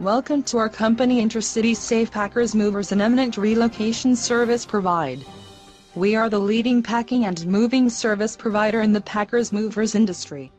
Welcome to our company Intercity Safe Packers Movers and eminent relocation service provide. We are the leading packing and moving service provider in the Packers Movers industry.